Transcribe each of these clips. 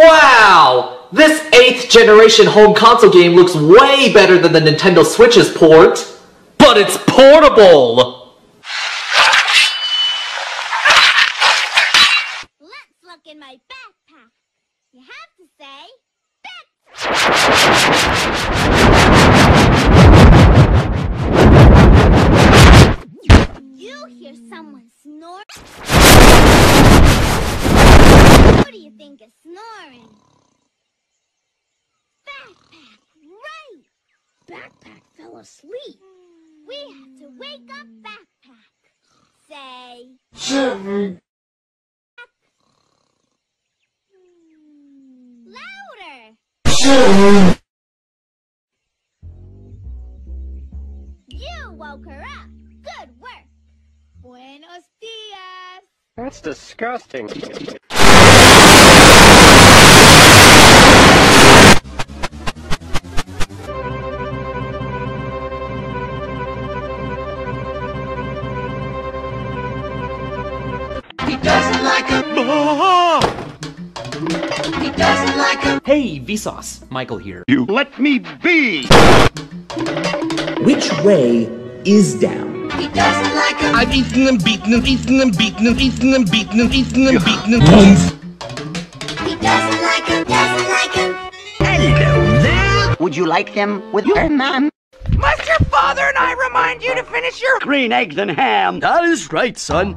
Wow! This 8th generation home console game looks way better than the Nintendo Switch's port. But it's portable! Let's look in my backpack. You have to say, back. You hear someone snore? Is snoring? Backpack, right! Backpack fell asleep. Hmm. We have to wake up Backpack. Say, hmm. louder! You woke her up. Good work. Buenos dias. That's disgusting. He doesn't like him. Hey, Vsauce, Michael here. You let me be! Which way is down? He doesn't like him. I've eaten and beaten and eaten and beaten and eaten and beaten and eaten and beaten and Oomph. He doesn't like him. Doesn't like him. Hello there. Would you like them with your mom? Must your father and I remind you to finish your Green eggs and ham! That is right, son.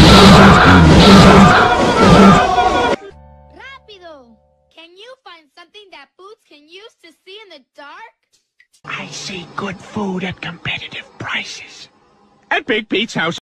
Can you find something that Boots can use to see in the dark? I see good food at competitive prices. At Big Pete's house.